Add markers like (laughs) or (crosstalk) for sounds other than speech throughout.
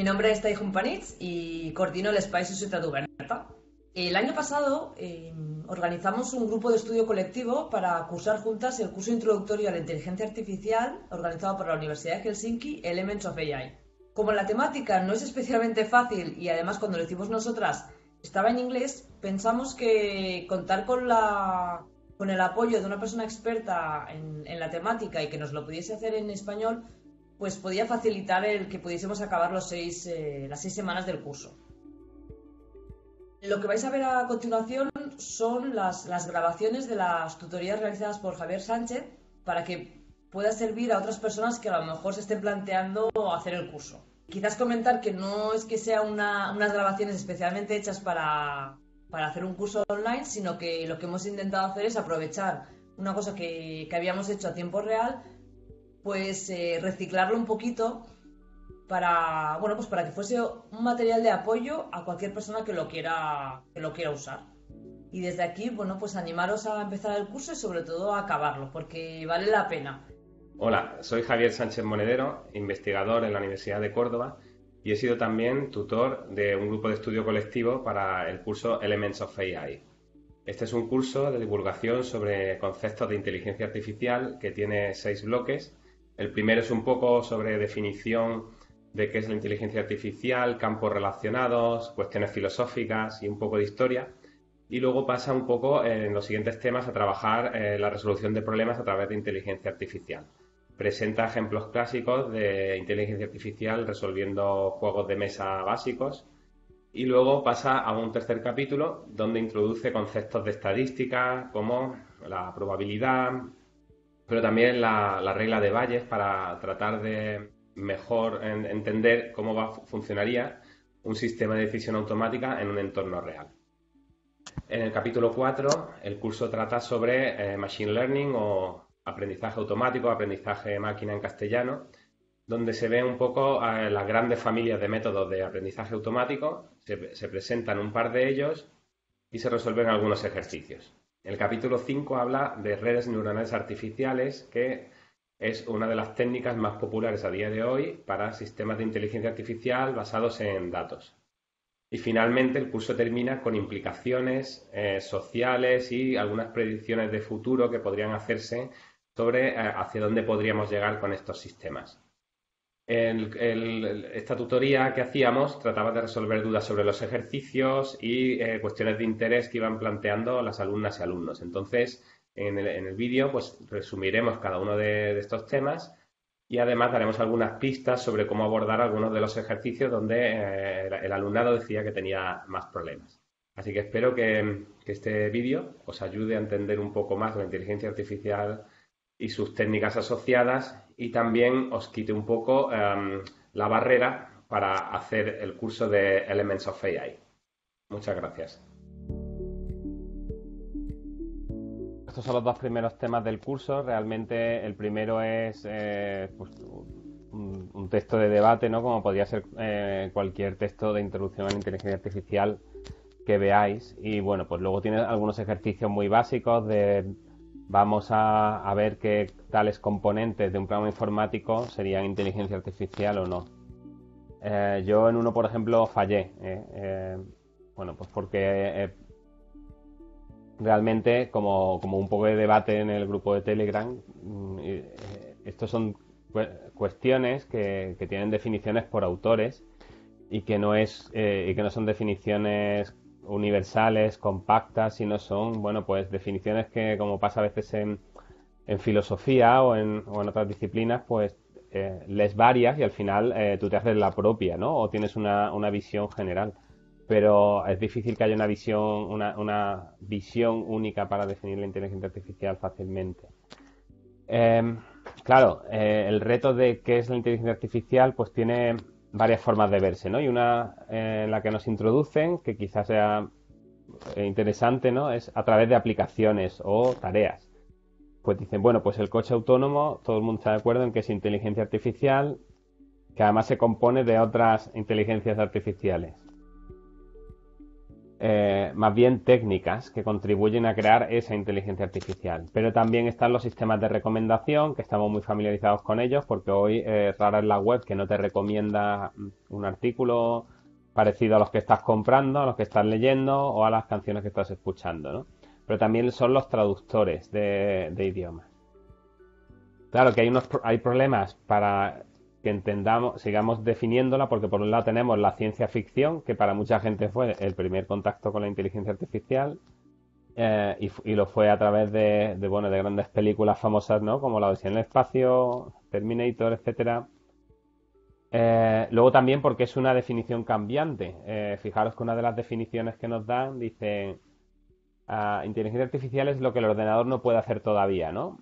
mi nombre es Taihun Panitz y coordino el Espai Societat Oberta. El año pasado eh, organizamos un grupo de estudio colectivo para cursar juntas el curso introductorio a la inteligencia artificial organizado por la Universidad de Helsinki, Elements of AI. Como la temática no es especialmente fácil y además cuando lo hicimos nosotras estaba en inglés, pensamos que contar con, la, con el apoyo de una persona experta en, la temática y que nos lo pudiese hacer en español, pues podía facilitar el que pudiésemos acabar los seis, eh, las seis semanas del curso. Lo que vais a ver a continuación son las, grabaciones de las tutorías realizadas por Javier Sánchez para que pueda servir a otras personas que a lo mejor se estén planteando hacer el curso. Quizás comentar que no es que sean unas grabaciones especialmente hechas para, hacer un curso online, sino que lo que hemos intentado hacer es aprovechar una cosa que, habíamos hecho a tiempo real, pues eh, reciclarlo un poquito para, bueno, pues para que fuese un material de apoyo a cualquier persona que lo quiera, que lo quiera usar. Y desde aquí, bueno, pues animaros a empezar el curso y sobre todo a acabarlo, porque vale la pena. Hola, soy Javier Sánchez Monedero, investigador en la Universidad de Córdoba y he sido también tutor de un grupo de estudio colectivo para el curso Elements of AI. Este es un curso de divulgación sobre conceptos de inteligencia artificial que tiene seis bloques. El primero es un poco sobre definición de qué es la inteligencia artificial, campos relacionados, cuestiones filosóficas y un poco de historia. Y luego pasa un poco en los siguientes temas a trabajar eh, la resolución de problemas a través de inteligencia artificial. Presenta ejemplos clásicos de inteligencia artificial resolviendo juegos de mesa básicos. Y luego pasa a un tercer capítulo donde introduce conceptos de estadística como la probabilidad, pero también la, la regla de Bayes para tratar de mejor entender cómo funcionaría un sistema de decisión automática en un entorno real. En el capítulo 4, el curso trata sobre eh, Machine Learning o aprendizaje automático, aprendizaje máquina en castellano, donde se ve un poco las grandes familias de métodos de aprendizaje automático, se presentan un par de ellos y se resuelven algunos ejercicios. El capítulo 5 habla de redes neuronales artificiales que es una de las técnicas más populares a día de hoy para sistemas de inteligencia artificial basados en datos. Y finalmente el curso termina con implicaciones eh, sociales y algunas predicciones de futuro que podrían hacerse sobre eh, hacia dónde podríamos llegar con estos sistemas. Esta tutoría que hacíamos trataba de resolver dudas sobre los ejercicios y eh, cuestiones de interés que iban planteando las alumnas y alumnos. Entonces, en el, vídeo pues resumiremos cada uno de, estos temas y además daremos algunas pistas sobre cómo abordar algunos de los ejercicios donde eh, el, alumnado decía que tenía más problemas. Así que espero que, este vídeo os ayude a entender un poco más la inteligencia artificial y sus técnicas asociadas y también os quite un poco em, la barrera para hacer el curso de Elements of AI. Muchas gracias. Estos son los dos primeros temas del curso. Realmente el primero es eh, pues, un, texto de debate, ¿no? Como podría ser eh, cualquier texto de introducción a la inteligencia artificial que veáis. Y bueno, pues luego tiene algunos ejercicios muy básicos de vamos a, ver qué tales componentes de un programa informático serían inteligencia artificial o no. Eh, yo en uno, por ejemplo, fallé. bueno, pues porque realmente como, un poco de debate en el grupo de Telegram, mm, eh, estos son cuestiones que, tienen definiciones por autores y que no es eh, y que no son definiciones universales, compactas, sino son, bueno, pues definiciones que como pasa a veces en, en filosofía o en, o en, otras disciplinas, pues eh, les varias y al final tú te haces la propia, ¿no? O tienes una, una visión general pero es difícil que haya una visión, una, visión única para definir la inteligencia artificial fácilmente. Em, claro, eh, el reto de qué es la inteligencia artificial, pues tiene varias formas de verse, ¿no? Y una eh, en la que nos introducen, que quizás sea eh, interesante, ¿no? Es a través de aplicaciones o tareas. Pues dicen, bueno, pues el coche autónomo, todo el mundo está de acuerdo en que es inteligencia artificial, que además se compone de otras inteligencias artificiales. Eh, más bien técnicas que contribuyen a crear esa inteligencia artificial. Pero también están los sistemas de recomendación, que estamos muy familiarizados con ellos, porque hoy es rara es la web que no te recomienda un artículo parecido a los que estás comprando, a los que estás leyendo o a las canciones que estás escuchando. Pero también son los traductores de, idiomas. Claro que hay unos hay problemas para que entendamos, sigamos definiéndola, porque por un lado tenemos la ciencia ficción, que para mucha gente fue el primer contacto con la inteligencia artificial, eh, y, lo fue a través de, bueno, de grandes películas famosas, ¿no? Como La Odisea en el Espacio, Terminator, etcétera. Eh, luego también porque es una definición cambiante. Eh, fijaros que una de las definiciones que nos dan dice ah, inteligencia artificial es lo que el ordenador no puede hacer todavía, ¿no?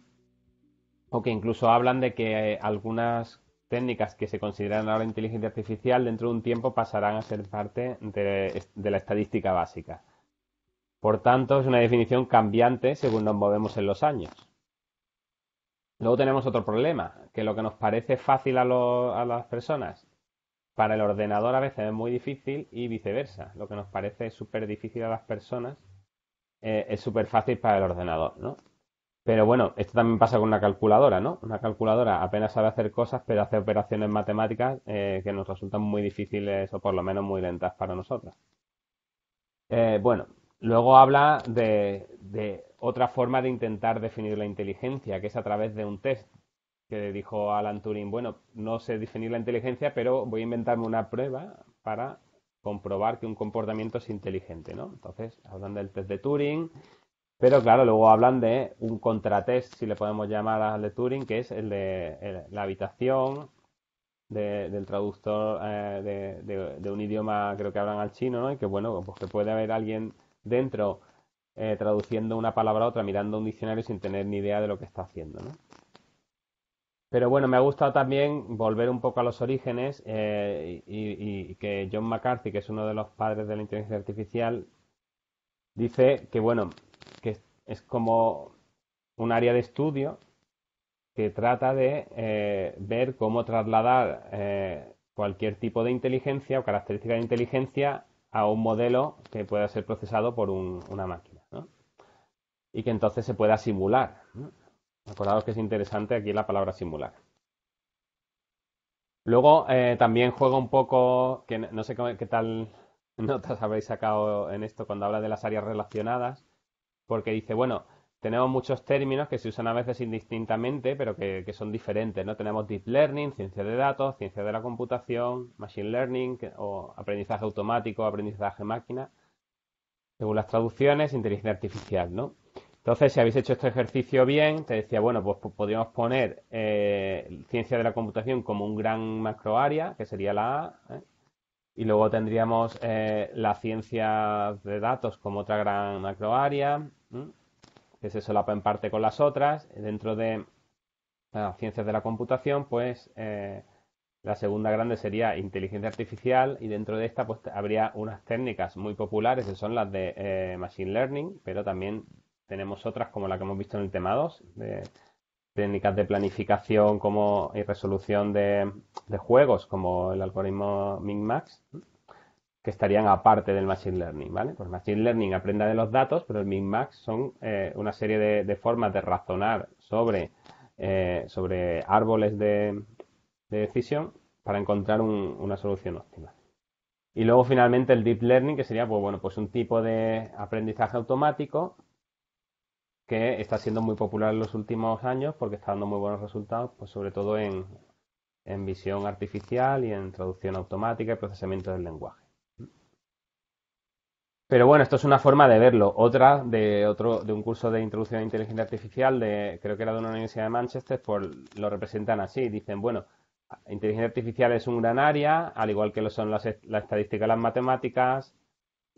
O que incluso hablan de que algunas técnicas que se consideran ahora inteligencia artificial dentro de un tiempo pasarán a ser parte de, la estadística básica. Por tanto, es una definición cambiante según nos movemos en los años. Luego tenemos otro problema, que lo que nos parece fácil a, las personas, para el ordenador a veces es muy difícil y viceversa. Lo que nos parece súper difícil a las personas eh, es súper fácil para el ordenador, ¿no? Pero bueno, esto también pasa con una calculadora, ¿no? Una calculadora apenas sabe hacer cosas, pero hace operaciones matemáticas eh, que nos resultan muy difíciles o por lo menos muy lentas para nosotros. Eh, bueno, luego habla de, otra forma de intentar definir la inteligencia, que es a través de un test que dijo Alan Turing, bueno, no sé definir la inteligencia, pero voy a inventarme una prueba para comprobar que un comportamiento es inteligente, ¿no? Entonces, hablan del test de Turing pero claro, luego hablan de un contratest, si le podemos llamar al de Turing, que es el de la habitación del traductor eh, de, un idioma, creo que hablan al chino, ¿no? Y que bueno, pues que puede haber alguien dentro eh, traduciendo una palabra a otra, mirando un diccionario sin tener ni idea de lo que está haciendo, ¿no? Pero bueno, me ha gustado también volver un poco a los orígenes eh, y, y, que John McCarthy, que es uno de los padres de la inteligencia artificial, dice que bueno, que es como un área de estudio que trata de eh, ver cómo trasladar eh, cualquier tipo de inteligencia o característica de inteligencia a un modelo que pueda ser procesado por una máquina. Y que entonces se pueda simular. ¿no? Acordaos que es interesante aquí la palabra simular. Luego eh, también juega un poco, que no sé qué, qué tal (laughs) notas habréis sacado en esto cuando habla de las áreas relacionadas, porque dice, bueno, tenemos muchos términos que se usan a veces indistintamente, pero que, son diferentes, ¿no? Tenemos deep learning, ciencia de datos, ciencia de la computación, machine learning o aprendizaje automático, aprendizaje máquina, según las traducciones, inteligencia artificial, ¿no? Entonces, si habéis hecho este ejercicio bien, te decía, bueno, pues podríamos poner eh, ciencia de la computación como un gran macro área, que sería la A, ¿eh? Y luego tendríamos eh, la ciencia de datos como otra gran macroárea, que se solapa en parte con las otras. Dentro de las ciencias de la computación, pues eh, la segunda grande sería inteligencia artificial y dentro de esta pues habría unas técnicas muy populares que son las de eh, machine learning, pero también tenemos otras como la que hemos visto en el tema 2, de técnicas de planificación como, y resolución de, juegos, como el algoritmo Min-Max, que estarían aparte del Machine Learning, ¿vale? Pues Machine Learning aprende de los datos, pero el Min-Max son eh, una serie de, formas de razonar sobre, eh, sobre árboles de, decisión para encontrar una solución óptima. Y luego finalmente el Deep Learning, que sería pues, bueno, pues un tipo de aprendizaje automático que está siendo muy popular en los últimos años porque está dando muy buenos resultados, pues sobre todo en, visión artificial y en traducción automática y procesamiento del lenguaje. Pero bueno, esto es una forma de verlo. Otra de otro de un curso de introducción a inteligencia artificial de creo que era de una universidad de Manchester, pues lo representan así. Dicen, bueno, inteligencia artificial es un gran área, al igual que lo son las, la estadística y las matemáticas,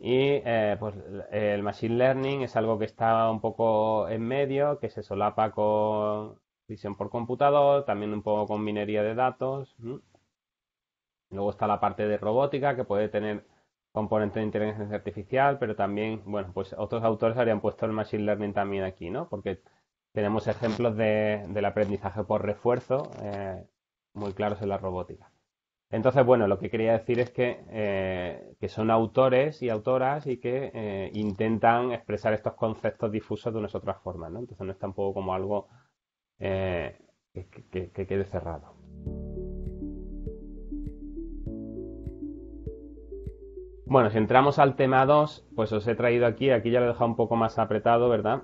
y eh, pues el machine learning es algo que está un poco en medio, que se solapa con visión por computador, también un poco con minería de datos. Luego está la parte de robótica, que puede tener componente de inteligencia artificial, pero también, bueno, pues otros autores habrían puesto el machine learning también aquí, ¿no? Porque tenemos ejemplos de, del aprendizaje por refuerzo eh, muy claros en la robótica. Entonces, bueno, lo que quería decir es que, eh, que son autores y autoras y que eh, intentan expresar estos conceptos difusos de unas otras formas, ¿no? Entonces no es tampoco como algo eh, que, quede cerrado. Bueno, si entramos al tema 2, pues os he traído aquí, aquí ya lo he dejado un poco más apretado, ¿verdad?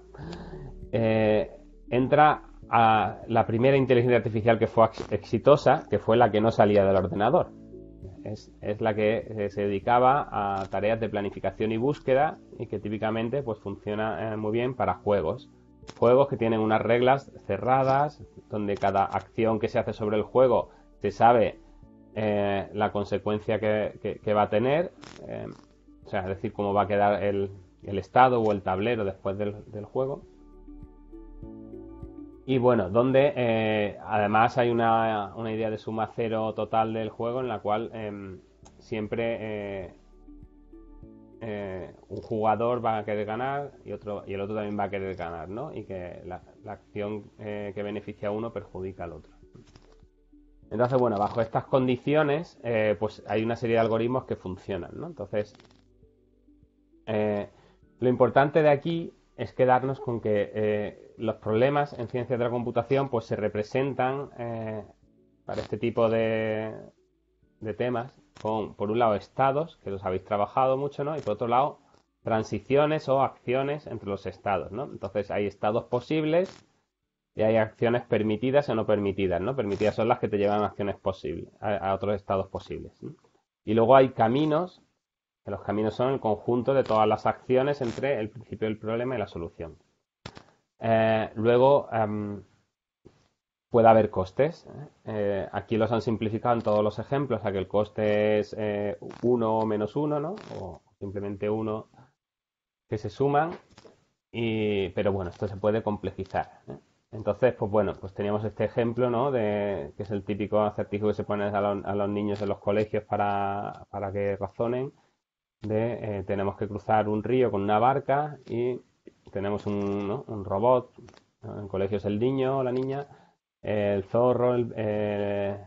entra a la primera inteligencia artificial que fue exitosa, que fue la que no salía del ordenador. Es, la que eh, se dedicaba a tareas de planificación y búsqueda y que típicamente pues funciona eh, muy bien para juegos. Juegos que tienen unas reglas cerradas, donde cada acción que se hace sobre el juego se sabe eh, la consecuencia que, va a tener, es decir, cómo va a quedar el, estado o el tablero después del juego. Y bueno, donde eh, además hay una, idea de suma cero total del juego en la cual em, siempre eh, eh, un jugador va a querer ganar y otro y el otro también va a querer ganar, ¿no? Y que la, acción que beneficia a uno perjudica al otro. Entonces, bueno, bajo estas condiciones, pues hay una serie de algoritmos que funcionan, ¿no? Entonces, lo importante de aquí es quedarnos con que los problemas en ciencias de la computación pues se representan eh, para este tipo de, de temas con, por un lado, estados, que los habéis trabajado mucho, ¿no? Y por otro lado, transiciones o acciones entre los estados, ¿no? Entonces hay estados posibles y hay acciones permitidas o no permitidas, ¿no? Permitidas son las que te llevan a acciones posibles, a, otros estados posibles. Y luego hay caminos, los caminos son el conjunto de todas las acciones entre el principio del problema y la solución. Eh, luego em, puede haber costes. ¿eh? Eh, aquí los han simplificado en todos los ejemplos, a que el coste es 1 o menos 1, ¿no? O simplemente 1 que se suman. Y, pero bueno, esto se puede complejizar. Entonces, pues bueno, pues teníamos este ejemplo, ¿no? De, que es el típico acertijo que se pone a, los niños en los colegios para, para que razonen. De tenemos que cruzar un río con una barca y tenemos un, robot, en colegio es el niño o la niña, el zorro, eh,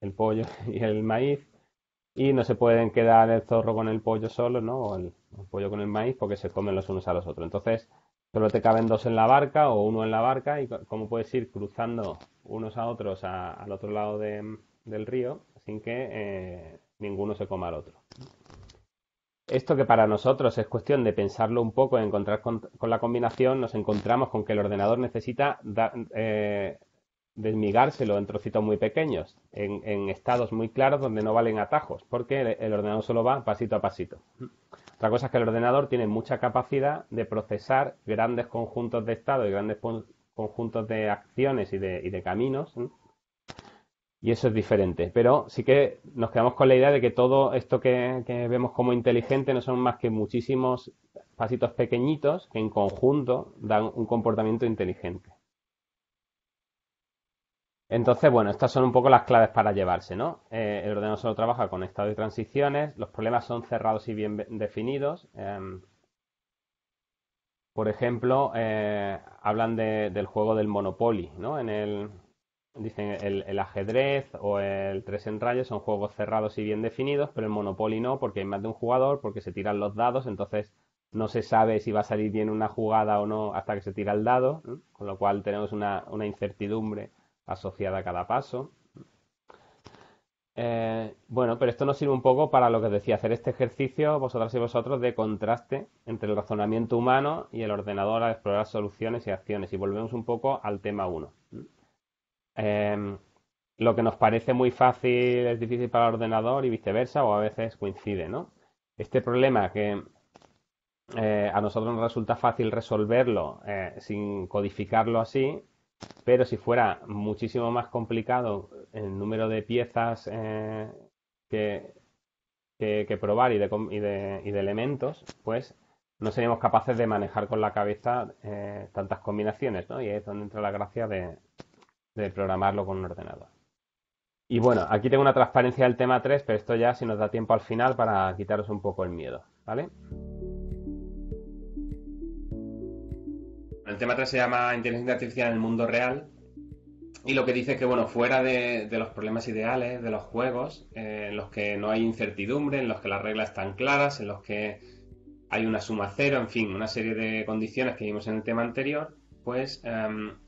el, pollo (laughs) y el maíz, y no se pueden quedar el zorro con el pollo solo, ¿no? O el, pollo con el maíz porque se comen los unos a los otros. Entonces, solo te caben dos en la barca o uno en la barca y cómo puedes ir cruzando unos a otros al otro lado del río sin que eh, ninguno se coma al otro. Esto que para nosotros es cuestión de pensarlo un poco, encontrar con, la combinación, nos encontramos con que el ordenador necesita eh, desmigárselo en trocitos muy pequeños, en, estados muy claros donde no valen atajos, porque el, ordenador solo va pasito a pasito. Otra cosa es que el ordenador tiene mucha capacidad de procesar grandes conjuntos de estados y grandes conjuntos de acciones y de, caminos y eso es diferente. Pero sí que nos quedamos con la idea de que todo esto que, vemos como inteligente no son más que muchísimos pasitos pequeñitos que en conjunto dan un comportamiento inteligente. Entonces, bueno, estas son un poco las claves para llevarse, ¿no? Eh, el ordenador solo trabaja con estados de transiciones, los problemas son cerrados y bien definidos. Em, por ejemplo, eh, hablan del juego del Monopoly, ¿no? En el, Dicen el, ajedrez o el tres en rayos son juegos cerrados y bien definidos, pero el Monopoly no, porque hay más de un jugador, porque se tiran los dados, entonces no se sabe si va a salir bien una jugada o no hasta que se tira el dado, con lo cual tenemos una, incertidumbre asociada a cada paso. Eh, bueno, pero esto nos sirve un poco para lo que decía, hacer este ejercicio, vosotras y vosotros, de contraste entre el razonamiento humano y el ordenador a explorar soluciones y acciones. Y volvemos un poco al tema 1. Em, lo que nos parece muy fácil es difícil para el ordenador y viceversa, o a veces coincide, ¿no? Este problema que eh, a nosotros nos resulta fácil resolverlo eh, sin codificarlo así, pero si fuera muchísimo más complicado el número de piezas eh, que, probar y de, elementos, pues no seríamos capaces de manejar con la cabeza tantas combinaciones, ¿no? Y es donde entra la gracia de, de programarlo con un ordenador. Y bueno, aquí tengo una transparencia del tema 3, pero esto ya si nos da tiempo al final para quitaros un poco el miedo, ¿vale? El tema 3 se llama Inteligencia Artificial en el mundo real y lo que dice es que, bueno, fuera de, los problemas ideales de los juegos, eh, en los que no hay incertidumbre, en los que las reglas están claras, en los que hay una suma cero, en fin, una serie de condiciones que vimos en el tema anterior, pues em,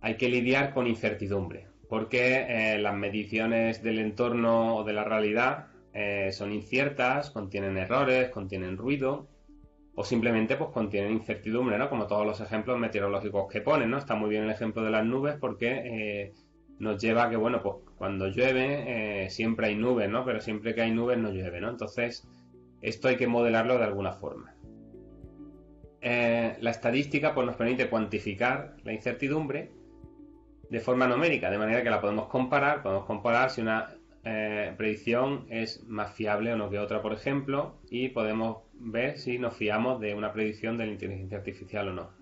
hay que lidiar con incertidumbre, porque eh, las mediciones del entorno o de la realidad eh, son inciertas, contienen errores, contienen ruido, o simplemente pues contienen incertidumbre, ¿no? Como todos los ejemplos meteorológicos que ponen, ¿no? Está muy bien el ejemplo de las nubes porque eh, nos lleva a que, bueno, pues cuando llueve siempre hay nubes, ¿no? Pero siempre que hay nubes no llueve, ¿no? Entonces, esto hay que modelarlo de alguna forma. La estadística pues nos permite cuantificar la incertidumbre de forma numérica, de manera que la podemos comparar, podemos comparar si una eh, predicción es más fiable o no que otra, por ejemplo, y podemos ver si nos fiamos de una predicción de la inteligencia artificial o no.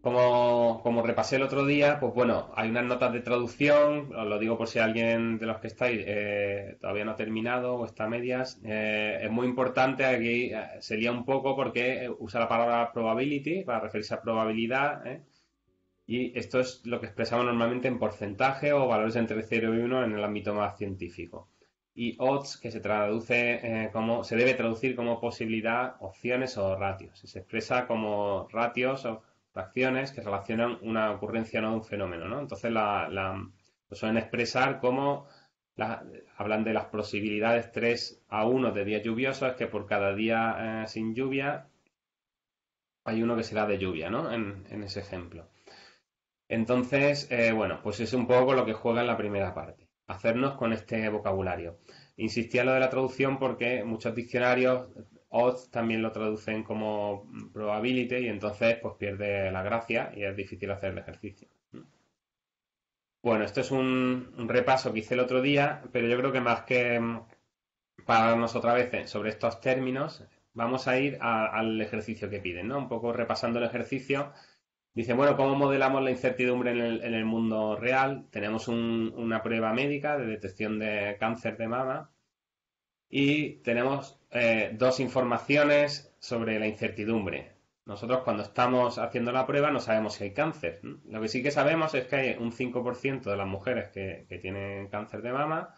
Como, como, repasé el otro día, pues bueno, hay unas notas de traducción, os lo digo por si alguien de los que estáis eh, todavía no ha terminado o está a medias, eh, es muy importante, aquí sería un poco porque usa la palabra probability para referirse a probabilidad. Y esto es lo que expresamos normalmente en porcentaje o valores entre 0 y 1 en el ámbito más científico. Y odds, que se traduce eh, como, se debe traducir como posibilidad, opciones o ratios. Se expresa como ratios o fracciones que relacionan una ocurrencia no de un fenómeno, ¿no? Entonces la, suelen expresar como hablan de las posibilidades 3 a 1 de días lluviosos, que por cada día eh, sin lluvia hay uno que será de lluvia, ¿no? En, en ese ejemplo. Entonces, eh, bueno, pues es un poco lo que juega en la primera parte, hacernos con este vocabulario. Insistía en lo de la traducción porque muchos diccionarios, odds también lo traducen como probability y entonces pues pierde la gracia y es difícil hacer el ejercicio. Bueno, esto es un, repaso que hice el otro día, pero yo creo que más que pararnos otra vez sobre estos términos, vamos a ir al ejercicio que piden, ¿no? Un poco repasando el ejercicio Dice, bueno, ¿cómo modelamos la incertidumbre en el, mundo real? Tenemos una prueba médica de detección de cáncer de mama y tenemos eh, dos informaciones sobre la incertidumbre. Nosotros cuando estamos haciendo la prueba no sabemos si hay cáncer. Lo que sí que sabemos es que hay un 5% de las mujeres que, que tienen cáncer de mama,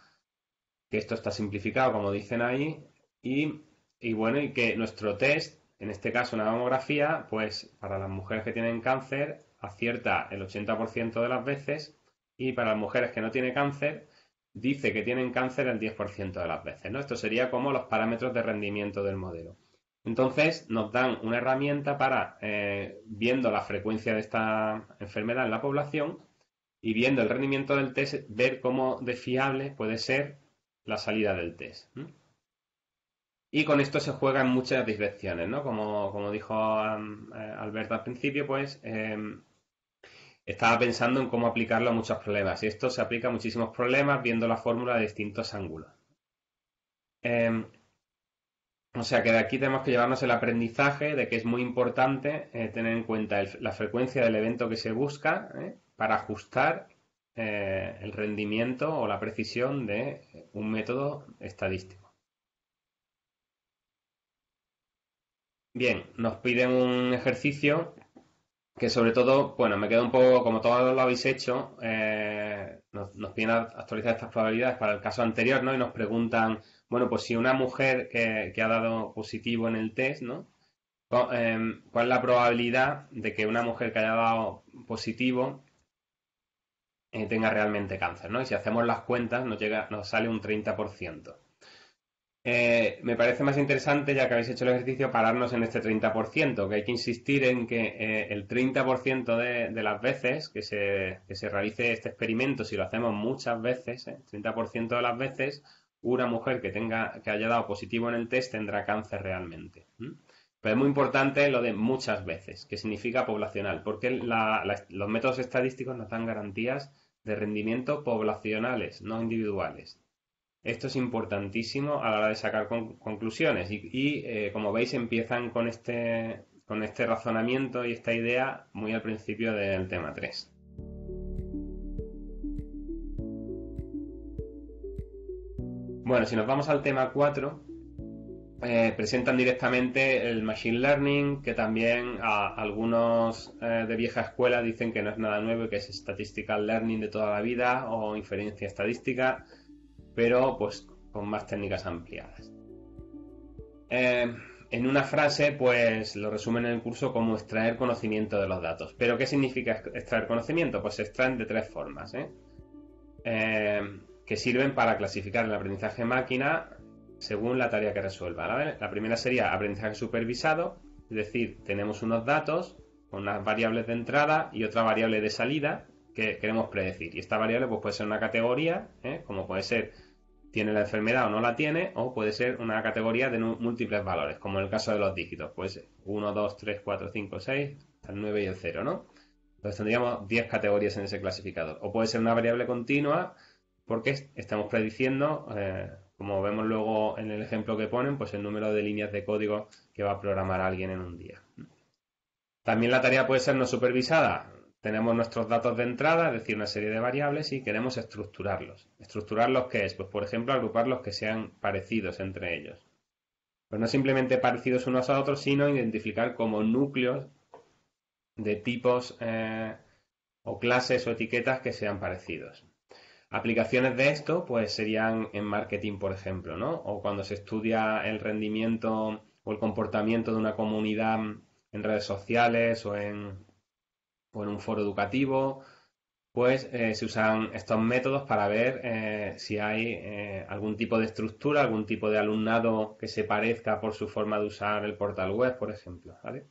que esto está simplificado como dicen ahí, y, y bueno, y que nuestro test en este caso, una mamografía, pues para las mujeres que tienen cáncer, acierta el 80% de las veces y para las mujeres que no tienen cáncer, dice que tienen cáncer el 10% de las veces. ¿no? Esto sería como los parámetros de rendimiento del modelo. Entonces, nos dan una herramienta para, eh, viendo la frecuencia de esta enfermedad en la población y viendo el rendimiento del test, ver cómo de fiable puede ser la salida del test. Y con esto se juega en muchas direcciones, ¿no? Como, dijo um, eh, Alberto al principio, pues em, estaba pensando en cómo aplicarlo a muchos problemas. Y esto se aplica a muchísimos problemas viendo la fórmula de distintos ángulos. Em, o sea que de aquí tenemos que llevarnos el aprendizaje de que es muy importante eh, tener en cuenta la frecuencia del evento que se busca ¿eh? para ajustar el rendimiento o la precisión de un método estadístico. Bien, nos piden un ejercicio que sobre todo, bueno, me queda un poco, como todos lo habéis hecho, eh, nos, piden actualizar estas probabilidades para el caso anterior, ¿no? Y nos preguntan, bueno, pues si una mujer que, ha dado positivo en el test, ¿no? Em, ¿Cuál es la probabilidad de que una mujer que haya dado positivo eh, tenga realmente cáncer, ¿no? Y si hacemos las cuentas nos, llega, nos sale un 30%. Eh, me parece más interesante, ya que habéis hecho el ejercicio, pararnos en este 30%, que hay que insistir en que eh, el 30% de, de, las veces que se, realice este experimento, si lo hacemos muchas veces, eh, 30% de las veces, una mujer que, tenga, que haya dado positivo en el test tendrá cáncer realmente. Pero es muy importante lo de muchas veces, que significa poblacional, porque los métodos estadísticos nos dan garantías de rendimiento poblacionales, no individuales. Esto es importantísimo a la hora de sacar conclusiones y, eh, como veis empiezan con este, con este razonamiento y esta idea muy al principio del tema 3. Bueno, si nos vamos al tema 4, eh, presentan directamente el Machine Learning, que también algunos eh, de vieja escuela dicen que no es nada nuevo que es Statistical Learning de toda la vida o inferencia estadística, pero pues con más técnicas ampliadas. Eh, en una frase, pues lo resumen en el curso como extraer conocimiento de los datos. ¿Pero qué significa extraer conocimiento? Pues se extraen de tres formas, que sirven para clasificar el aprendizaje máquina según la tarea que resuelva. La primera sería aprendizaje supervisado, es decir, tenemos unos datos con unas variables de entrada y otra variable de salida que queremos predecir. Y esta variable pues, puede ser una categoría, ¿eh? como puede ser tiene la enfermedad o no la tiene, o puede ser una categoría de múltiples valores, como en el caso de los dígitos, pues 1, 2, 3, 4, 5, 6, hasta el 9 y el 0, ¿no? Entonces tendríamos 10 categorías en ese clasificador. O puede ser una variable continua, porque estamos prediciendo eh, como vemos luego en el ejemplo que ponen, pues el número de líneas de código que va a programar alguien en un día. También la tarea puede ser no supervisada. Tenemos nuestros datos de entrada, es decir, una serie de variables y queremos estructurarlos. ¿Estructurarlos qué es? Pues por ejemplo, agruparlos que sean parecidos entre ellos. Pues no simplemente parecidos unos a otros, sino identificar como núcleos de tipos eh, o clases o etiquetas que sean parecidos. Aplicaciones de esto, pues serían en marketing, por ejemplo, ¿no? O cuando se estudia el rendimiento o el comportamiento de una comunidad en redes sociales o en, un foro educativo, pues eh, se usan estos métodos para ver eh, si hay eh, algún tipo de estructura, algún tipo de alumnado que se parezca por su forma de usar el portal web, por ejemplo, ¿vale?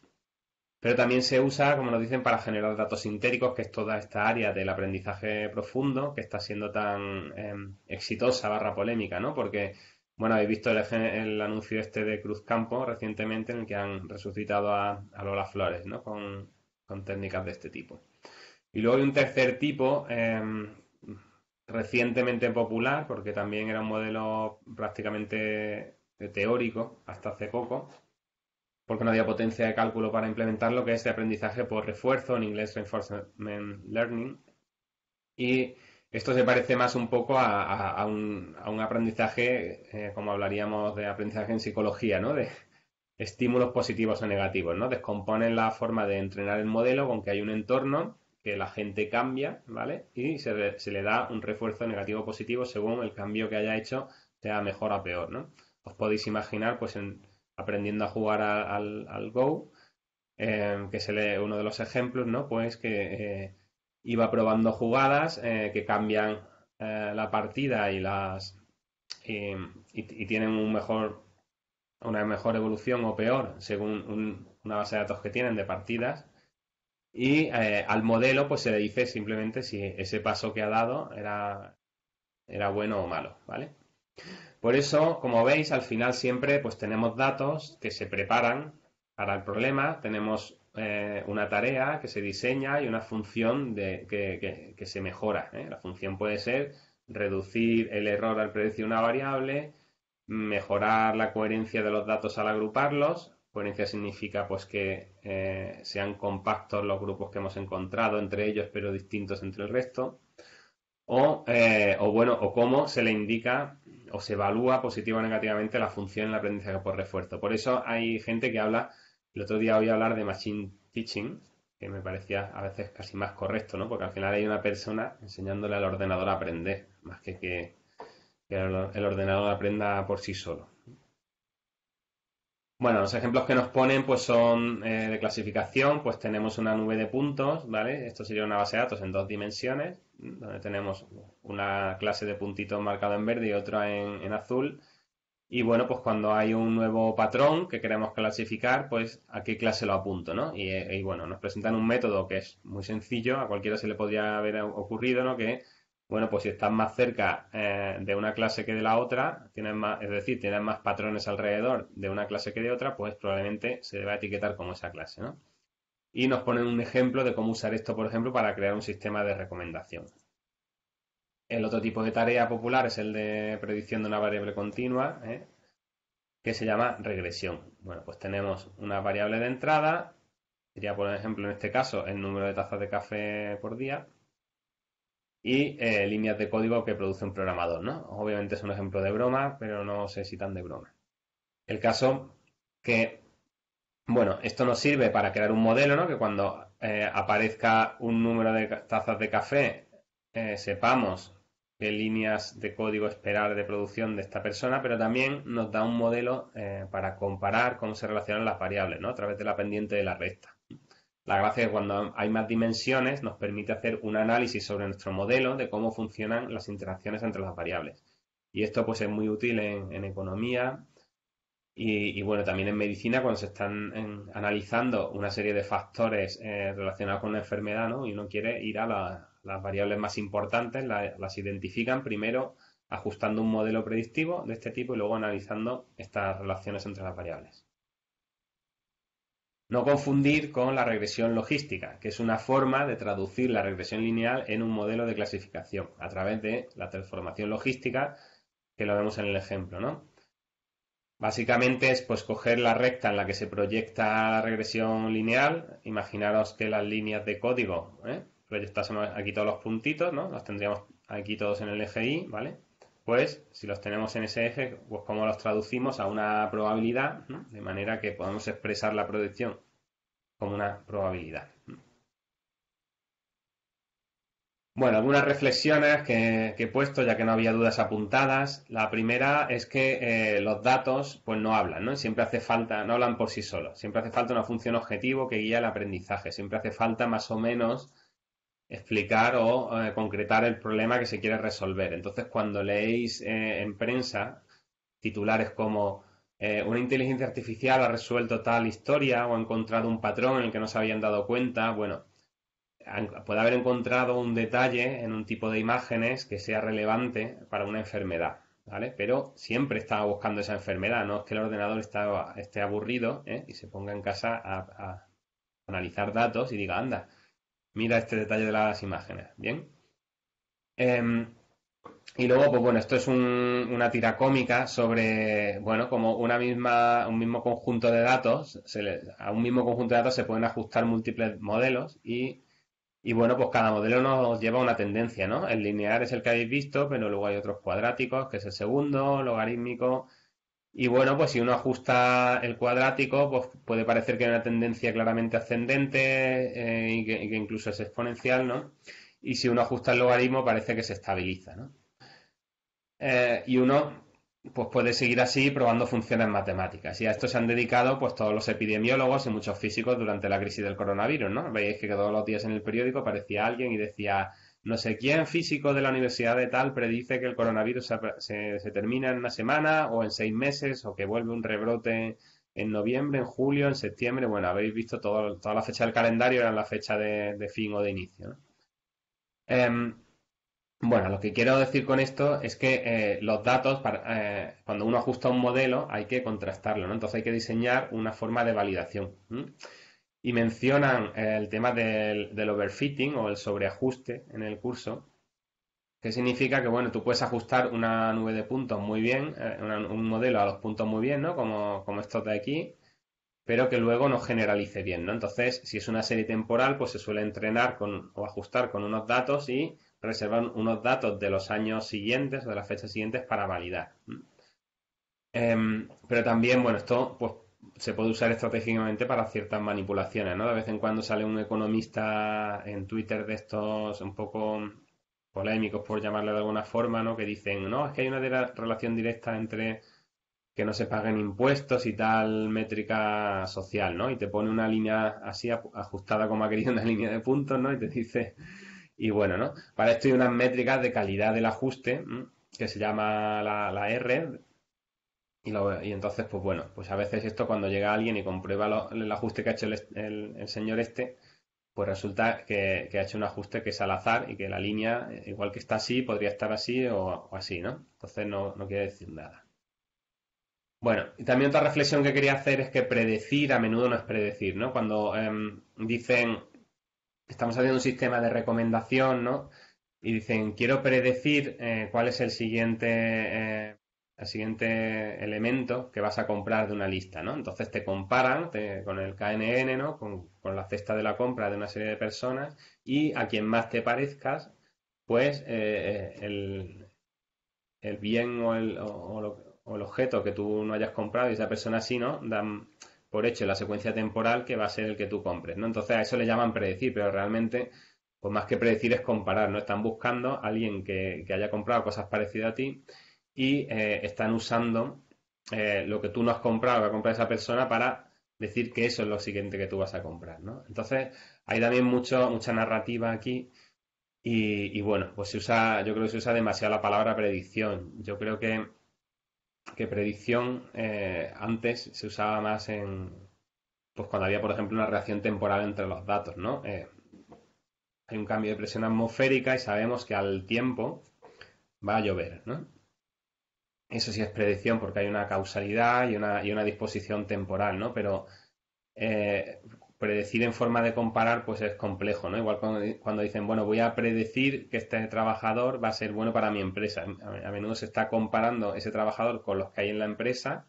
Pero también se usa, como nos dicen, para generar datos sintéricos, que es toda esta área del aprendizaje profundo que está siendo tan em, exitosa barra polémica, ¿no? Porque, bueno, habéis visto el, anuncio este de Cruz Campo recientemente en el que han resucitado a, Lola Flores, ¿no? Técnicas de este tipo. Y luego hay un tercer tipo em, recientemente popular, porque también era un modelo prácticamente teórico hasta hace poco, porque no había potencia de cálculo para implementarlo, que es de aprendizaje por refuerzo, en inglés Reinforcement Learning. Y esto se parece más un poco a, un, aprendizaje, eh, como hablaríamos de aprendizaje en psicología, ¿no? De estímulos positivos o negativos, ¿no? Descomponen la forma de entrenar el modelo con que hay un entorno que la gente cambia, ¿vale? Y se, se le da un refuerzo negativo o positivo según el cambio que haya hecho, sea mejor o peor, ¿no? Os podéis imaginar, pues en aprendiendo a jugar al, Go, eh, que es uno de los ejemplos, ¿no? Pues que eh, iba probando jugadas eh, que cambian la partida y las y, tienen un mejor una mejor evolución o peor según una base de datos que tienen de partidas y al modelo pues se le dice simplemente si ese paso que ha dado era era bueno o malo, ¿vale? Por eso, como veis, al final siempre pues tenemos datos que se preparan para el problema, tenemos eh, una tarea que se diseña y una función de, que, se mejora. ¿eh? La función puede ser reducir el error al predecir una variable, mejorar la coherencia de los datos al agruparlos. Coherencia significa pues que eh, sean compactos los grupos que hemos encontrado entre ellos, pero distintos entre el resto. O, o bueno, o cómo se le indica o se evalúa positiva o negativamente la función en el aprendizaje por refuerzo. Por eso hay gente que habla, el otro día oí hablar de machine teaching, que me parecía a veces casi más correcto, ¿no? Porque al final hay una persona enseñándole al ordenador a aprender, más que que, el ordenador aprenda por sí solo. Bueno, los ejemplos que nos ponen pues son eh, de clasificación, pues tenemos una nube de puntos, ¿vale? Esto sería una base de datos en dos dimensiones, donde tenemos una clase de puntitos marcado en verde y otra en, azul. Y bueno, pues cuando hay un nuevo patrón que queremos clasificar, pues a qué clase lo apunto, ¿no? Y, bueno, nos presentan un método que es muy sencillo, a cualquiera se le podría haber ocurrido, ¿no? Que bueno, pues si estás más cerca eh, de una clase que de la otra, tienes más, es decir, tienes más patrones alrededor de una clase que de otra, pues probablemente se deba etiquetar como esa clase, ¿no? Y nos ponen un ejemplo de cómo usar esto, por ejemplo, para crear un sistema de recomendación. El otro tipo de tarea popular es el de predicción de una variable continua, ¿eh? que se llama regresión. Bueno, pues tenemos una variable de entrada, sería por ejemplo en este caso el número de tazas de café por día, y eh, líneas de código que produce un programador, ¿no? Obviamente es un ejemplo de broma, pero no sé si tan de broma. El caso que, bueno, esto nos sirve para crear un modelo, ¿no? Que cuando eh, aparezca un número de tazas de café, eh, sepamos qué líneas de código esperar de producción de esta persona, pero también nos da un modelo para comparar cómo se relacionan las variables, ¿no? A través de la pendiente de la recta. La gracia es que cuando hay más dimensiones nos permite hacer un análisis sobre nuestro modelo de cómo funcionan las interacciones entre las variables. Y esto pues es muy útil en, economía y, bueno, también en medicina cuando se están analizando una serie de factores eh, relacionados con una enfermedad, ¿no? Y uno quiere ir a las variables más importantes, las identifican primero ajustando un modelo predictivo de este tipo y luego analizando estas relaciones entre las variables. No confundir con la regresión logística, que es una forma de traducir la regresión lineal en un modelo de clasificación a través de la transformación logística que lo vemos en el ejemplo, ¿no? Básicamente es pues coger la recta en la que se proyecta la regresión lineal, imaginaros que las líneas de código, ¿eh? proyectásemos aquí todos los puntitos, ¿no? Los tendríamos aquí todos en el eje Y, ¿vale? Pues si los tenemos en ese eje, pues cómo los traducimos a una probabilidad, de manera que podamos expresar la proyección como una probabilidad. Bueno, algunas reflexiones que, he puesto, ya que no había dudas apuntadas. La primera es que eh, los datos pues no hablan, ¿no? Siempre hace falta, no hablan por sí solos. Siempre hace falta una función objetivo que guía el aprendizaje. Siempre hace falta más o menos explicar o eh, concretar el problema que se quiere resolver. Entonces, cuando leéis eh, en prensa titulares como una inteligencia artificial ha resuelto tal historia o ha encontrado un patrón en el que no se habían dado cuenta, bueno, puede haber encontrado un detalle en un tipo de imágenes que sea relevante para una enfermedad, ¿vale? Pero siempre estaba buscando esa enfermedad, no es que el ordenador esté aburrido ¿eh? y se ponga en casa a, analizar datos y diga, anda, mira este detalle de las imágenes, ¿bien? Em, y luego, pues bueno, esto es una tira cómica sobre, bueno, como una misma, un mismo conjunto de datos, a un mismo conjunto de datos se pueden ajustar múltiples modelos y y bueno, pues cada modelo nos lleva una tendencia, ¿no? El lineal es el que habéis visto, pero luego hay otros cuadráticos, que es el segundo, logarítmico. Y bueno, pues si uno ajusta el cuadrático, pues puede parecer que hay una tendencia claramente ascendente eh, y, que, incluso es exponencial, ¿no? Y si uno ajusta el logaritmo, parece que se estabiliza, ¿no? Eh, y uno pues puede seguir así probando funciones matemáticas. Y a esto se han dedicado pues todos los epidemiólogos y muchos físicos durante la crisis del coronavirus, ¿no? Veis que todos los días en el periódico aparecía alguien y decía no sé quién físico de la universidad de tal predice que el coronavirus se, termina en una semana o en seis meses o que vuelve un rebrote en noviembre, en julio, en septiembre. Bueno, habéis visto toda la fecha del calendario era la fecha de, fin o de inicio. Em, bueno, lo que quiero decir con esto es que eh, los datos, eh, cuando uno ajusta un modelo, hay que contrastarlo, ¿no? Entonces hay que diseñar una forma de validación. Y mencionan eh, el tema del, overfitting o el sobreajuste en el curso, que significa que, bueno, tú puedes ajustar una nube de puntos muy bien, un modelo a los puntos muy bien, ¿no? Como, como estos de aquí, pero que luego no generalice bien, ¿no? Entonces, si es una serie temporal, pues se suele entrenar con, o ajustar con unos datos y reservar unos datos de los años siguientes o de las fechas siguientes para validar. Em, pero también, bueno, esto pues, se puede usar estratégicamente para ciertas manipulaciones, ¿no? De vez en cuando sale un economista en Twitter de estos un poco polémicos, por llamarle de alguna forma, ¿no? Que dicen, no, es que hay una relación directa entre que no se paguen impuestos y tal métrica social, ¿no? Y te pone una línea así ajustada como ha querido una (laughs) línea de puntos, ¿no? Y te dice, y bueno, ¿no? Para esto hay unas métricas de calidad del ajuste que se llama la, R. Y, entonces, pues bueno, pues a veces esto cuando llega alguien y comprueba el ajuste que ha hecho el, señor este, pues resulta que, ha hecho un ajuste que es al azar y que la línea, igual que está así, podría estar así o, así, ¿no? Entonces no, quiere decir nada. Bueno, y también otra reflexión que quería hacer es que predecir a menudo no es predecir, ¿no? Cuando em, dicen estamos haciendo un sistema de recomendación, ¿no? Y dicen, quiero predecir eh, cuál es el siguiente, eh, el siguiente elemento que vas a comprar de una lista, ¿no? Entonces te comparan con el KNN, ¿no? Con, la cesta de la compra de una serie de personas y a quien más te parezcas, pues eh, el, bien o, el, o el objeto que tú no hayas comprado y esa persona sí, ¿no? Dan por hecho la secuencia temporal que va a ser el que tú compres, ¿no? Entonces a eso le llaman predecir, pero realmente, pues más que predecir es comparar, ¿no? Están buscando a alguien que, haya comprado cosas parecidas a ti y eh, están usando eh, lo que tú no has comprado, que ha comprado esa persona para decir que eso es lo siguiente que tú vas a comprar, ¿no? Entonces hay también mucho, mucha narrativa aquí y, bueno, pues se usa, yo creo que se usa demasiado la palabra predicción. Yo creo que, que predicción eh, antes se usaba más en, pues cuando había, por ejemplo, una reacción temporal entre los datos, ¿no? Hay un cambio de presión atmosférica y sabemos que al tiempo va a llover, ¿no? Eso sí es predicción porque hay una causalidad y una, y una disposición temporal, ¿no? Pero eh, predecir en forma de comparar pues es complejo, ¿no? Igual cuando, dicen, bueno, voy a predecir que este trabajador va a ser bueno para mi empresa. A, menudo se está comparando ese trabajador con los que hay en la empresa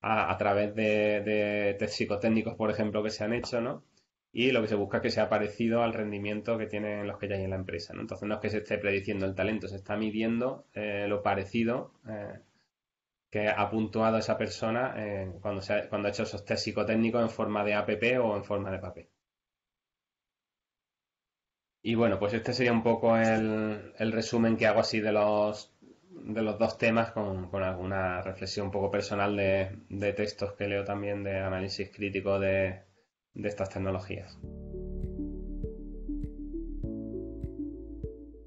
a, través de, de test psicotécnicos, por ejemplo, que se han hecho, ¿no? Y lo que se busca es que sea parecido al rendimiento que tienen los que ya hay en la empresa. Entonces no es que se esté prediciendo el talento, se está midiendo eh, lo parecido eh, que ha puntuado esa persona eh, cuando, se ha, cuando ha hecho esos test psicotécnicos en forma de app o en forma de papel. Y bueno, pues este sería un poco el, resumen que hago así de los, de los dos temas con, alguna reflexión un poco personal de, textos que leo también de análisis crítico de, de estas tecnologías.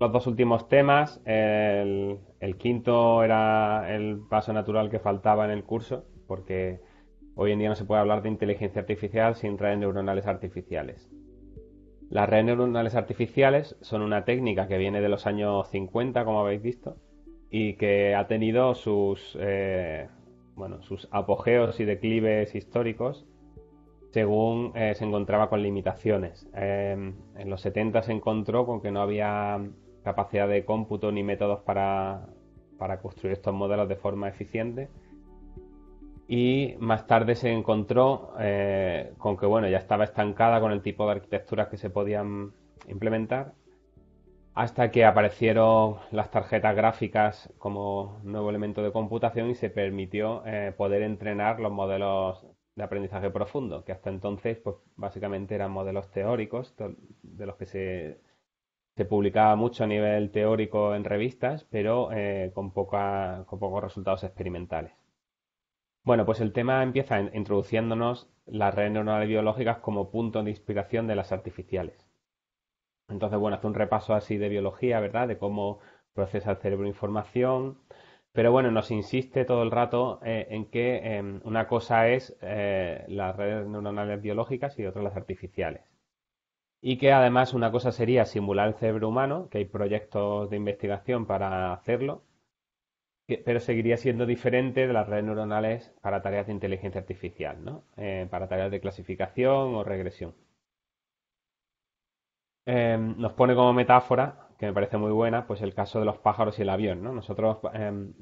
los dos últimos temas. El, quinto era el paso natural que faltaba en el curso, porque hoy en día no se puede hablar de inteligencia artificial sin redes neuronales artificiales. Las redes neuronales artificiales son una técnica que viene de los años 50, como habéis visto, y que ha tenido sus, eh, bueno, sus apogeos y declives históricos según eh, se encontraba con limitaciones. Eh, en los 70 se encontró con que no había capacidad de cómputo ni métodos para, construir estos modelos de forma eficiente. Y más tarde se encontró eh, con que bueno, ya estaba estancada con el tipo de arquitecturas que se podían implementar hasta que aparecieron las tarjetas gráficas como nuevo elemento de computación y se permitió eh, poder entrenar los modelos de aprendizaje profundo, que hasta entonces pues básicamente eran modelos teóricos de los que se se publicaba mucho a nivel teórico en revistas, pero eh, con, poca, con pocos resultados experimentales. Bueno, pues el tema empieza introduciéndonos las redes neuronales biológicas como punto de inspiración de las artificiales. Entonces, bueno, hace un repaso así de biología, ¿verdad? De cómo procesa el cerebro información. Pero bueno, nos insiste todo el rato eh, en que em, una cosa es eh, las redes neuronales biológicas y otra las artificiales y que además una cosa sería simular el cerebro humano, que hay proyectos de investigación para hacerlo, pero seguiría siendo diferente de las redes neuronales para tareas de inteligencia artificial, ¿no? Eh, para tareas de clasificación o regresión. Em, nos pone como metáfora, que me parece muy buena, pues el caso de los pájaros y el avión, ¿no? Nosotros, em,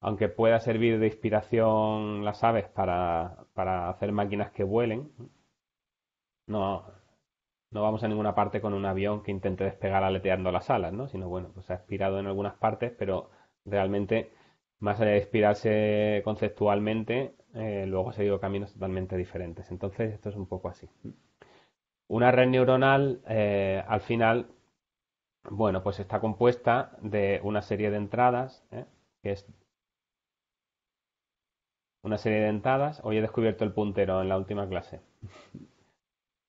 aunque pueda servir de inspiración las aves para, para hacer máquinas que vuelen, no, no vamos a ninguna parte con un avión que intente despegar aleteando las alas, ¿no? Sino, bueno, pues ha inspirado en algunas partes, pero realmente, más allá de inspirarse conceptualmente, eh, luego ha seguido caminos totalmente diferentes. Entonces, esto es un poco así. Una red neuronal, eh, al final, bueno, pues está compuesta de una serie de entradas, ¿eh? que es una serie de entradas. Hoy he descubierto el puntero en la última clase.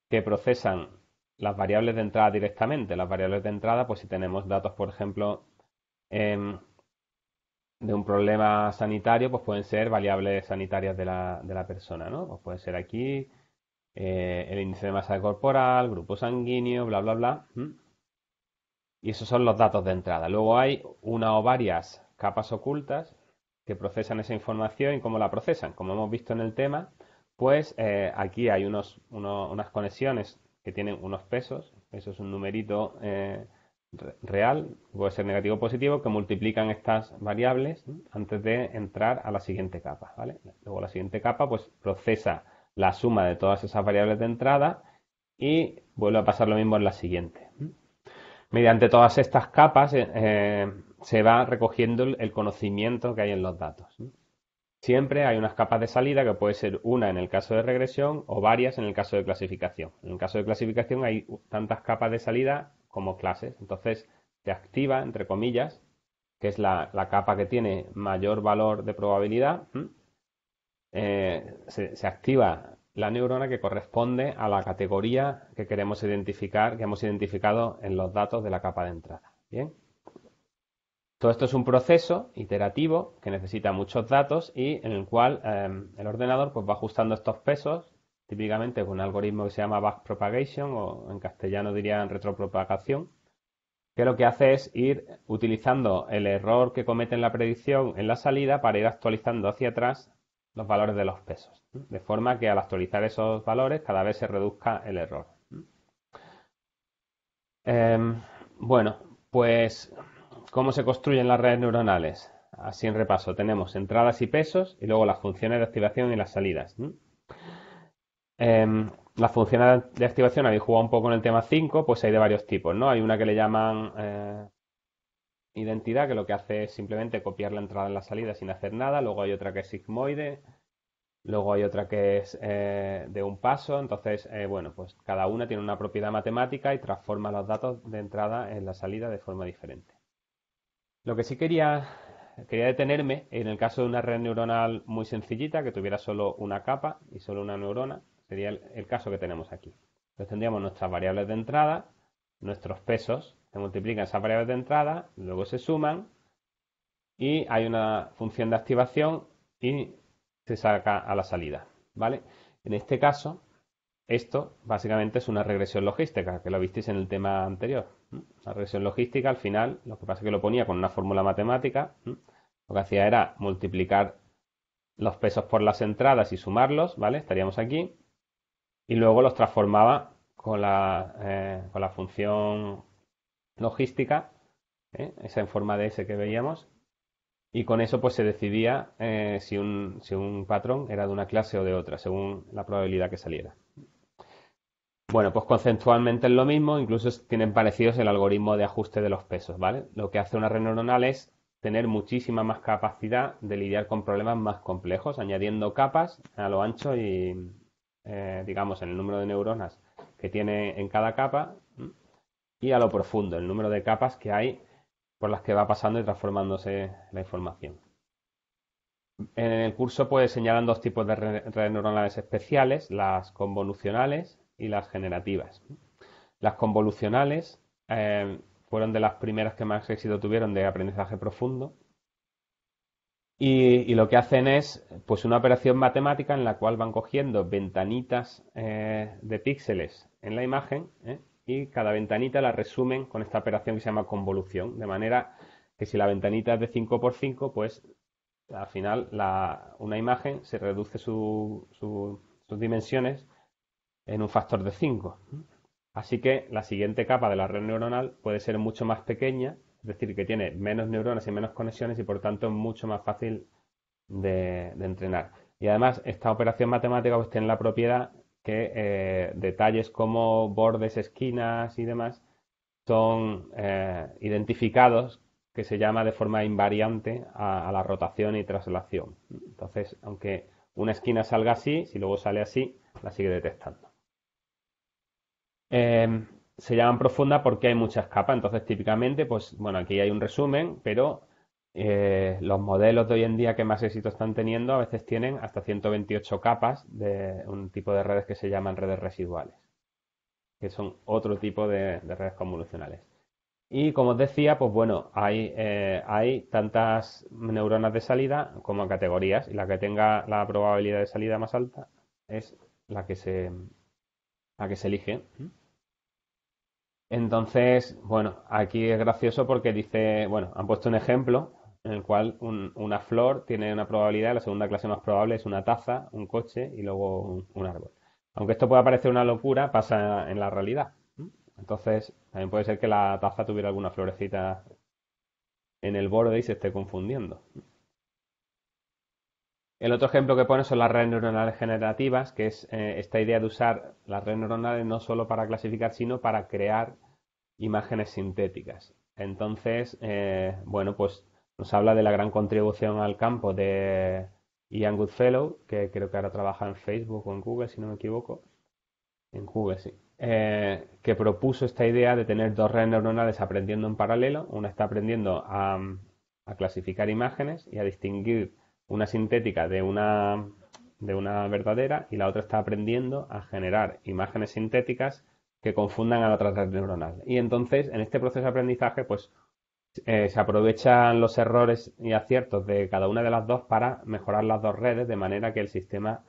que procesan las variables de entrada directamente. Las variables de entrada, pues si tenemos datos, por ejemplo, em, de un problema sanitario, pues pueden ser variables sanitarias de la, de la persona, ¿no? Pues puede ser aquí eh, el índice de masa corporal, grupo sanguíneo, bla, bla, bla. Y esos son los datos de entrada. Luego hay una o varias capas ocultas que procesan esa información y cómo la procesan. Como hemos visto en el tema, pues eh, aquí hay unos, unas conexiones que tienen unos pesos, eso es un numerito eh, real, puede ser negativo o positivo, que multiplican estas variables antes de entrar a la siguiente capa. ¿vale? Luego la siguiente capa pues procesa la suma de todas esas variables de entrada y vuelve a pasar lo mismo en la siguiente. Mediante todas estas capas, eh, se va recogiendo el conocimiento que hay en los datos. Siempre hay unas capas de salida que puede ser una en el caso de regresión o varias en el caso de clasificación. En el caso de clasificación hay tantas capas de salida como clases. Entonces se activa, entre comillas, que es la, capa que tiene mayor valor de probabilidad, eh, se, activa la neurona que corresponde a la categoría que queremos identificar, que hemos identificado en los datos de la capa de entrada. Bien. Todo esto es un proceso iterativo que necesita muchos datos y en el cual em, el ordenador pues, va ajustando estos pesos, típicamente con un algoritmo que se llama backpropagation o en castellano dirían retropropagación, que lo que hace es ir utilizando el error que comete en la predicción en la salida para ir actualizando hacia atrás los valores de los pesos, de forma que al actualizar esos valores cada vez se reduzca el error. Em, bueno, pues ¿Cómo se construyen las redes neuronales? Así en repaso, tenemos entradas y pesos y luego las funciones de activación y las salidas. Em, las funciones de activación, habéis jugado un poco en el tema 5, pues hay de varios tipos, ¿no? Hay una que le llaman eh, identidad, que lo que hace es simplemente copiar la entrada en la salida sin hacer nada. Luego hay otra que es sigmoide. Luego hay otra que es eh, de un paso. Entonces, eh, bueno, pues cada una tiene una propiedad matemática y transforma los datos de entrada en la salida de forma diferente. Lo que sí quería, quería detenerme en el caso de una red neuronal muy sencillita, que tuviera solo una capa y solo una neurona, sería el, caso que tenemos aquí. Entonces tendríamos nuestras variables de entrada, nuestros pesos, se multiplican esas variables de entrada, luego se suman y hay una función de activación y se saca a la salida. ¿vale? En este caso, esto básicamente es una regresión logística, que lo visteis en el tema anterior. La regresión logística, al final, lo que pasa es que lo ponía con una fórmula matemática. Lo que hacía era multiplicar los pesos por las entradas y sumarlos, ¿vale? Estaríamos aquí. Y luego los transformaba con la, eh, con la función logística, ¿eh? esa en forma de S que veíamos. Y con eso pues se decidía eh, si, un, si un patrón era de una clase o de otra, según la probabilidad que saliera. Bueno, pues conceptualmente es lo mismo, incluso tienen parecidos el algoritmo de ajuste de los pesos, ¿vale? Lo que hace una red neuronal es tener muchísima más capacidad de lidiar con problemas más complejos, añadiendo capas a lo ancho y, eh, digamos, en el número de neuronas que tiene en cada capa y a lo profundo, el número de capas que hay por las que va pasando y transformándose la información. En el curso pues señalan dos tipos de redes neuronales especiales, las convolucionales y las generativas. Las convolucionales eh, fueron de las primeras que más éxito tuvieron de aprendizaje profundo. Y, lo que hacen es pues una operación matemática en la cual van cogiendo ventanitas eh, de píxeles en la imagen eh, y cada ventanita la resumen con esta operación que se llama convolución. De manera que si la ventanita es de 5 por 5, pues al final una imagen se reduce sus dimensiones en un factor de 5. Así que la siguiente capa de la red neuronal puede ser mucho más pequeña, es decir, que tiene menos neuronas y menos conexiones y por tanto es mucho más fácil de, entrenar. Y además esta operación matemática pues, tiene la propiedad que eh, detalles como bordes, esquinas y demás son eh, identificados que se llama de forma invariante a, la rotación y traslación. Entonces, aunque una esquina salga así, si luego sale así, la sigue detectando. Em, se llaman profundas porque hay muchas capas. Entonces, típicamente, pues bueno, aquí hay un resumen, pero eh, los modelos de hoy en día que más éxito están teniendo a veces tienen hasta 128 capas de un tipo de redes que se llaman redes residuales, que son otro tipo de, redes convolucionales. Y como os decía, pues bueno, hay, eh, hay tantas neuronas de salida como categorías, y la que tenga la probabilidad de salida más alta es la que se, la que se elige. Entonces, bueno, aquí es gracioso porque dice, bueno, han puesto un ejemplo en el cual una flor tiene una probabilidad, la segunda clase más probable es una taza, un coche y luego un, árbol. Aunque esto pueda parecer una locura, pasa en la realidad. Entonces, también puede ser que la taza tuviera alguna florecita en el borde y se esté confundiendo. El otro ejemplo que pone son las redes neuronales generativas, que es eh, esta idea de usar las redes neuronales no solo para clasificar, sino para crear imágenes sintéticas. Entonces, eh, bueno, pues nos habla de la gran contribución al campo de Ian Goodfellow, que creo que ahora trabaja en Facebook o en Google, si no me equivoco. En Google, sí. Eh, que propuso esta idea de tener dos redes neuronales aprendiendo en paralelo. Una está aprendiendo a, a clasificar imágenes y a distinguir una sintética de una, de una verdadera y la otra está aprendiendo a generar imágenes sintéticas que confundan a la otra red neuronal. Y entonces, en este proceso de aprendizaje, pues eh, se aprovechan los errores y aciertos de cada una de las dos para mejorar las dos redes, de manera que el sistema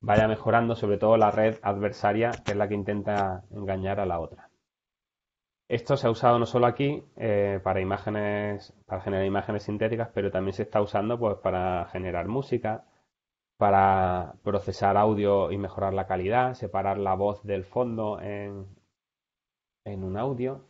vaya mejorando, sobre todo la red adversaria, que es la que intenta engañar a la otra. Esto se ha usado no solo aquí eh, para imágenes, para generar imágenes sintéticas, pero también se está usando pues, para generar música, para procesar audio y mejorar la calidad, separar la voz del fondo en, un audio.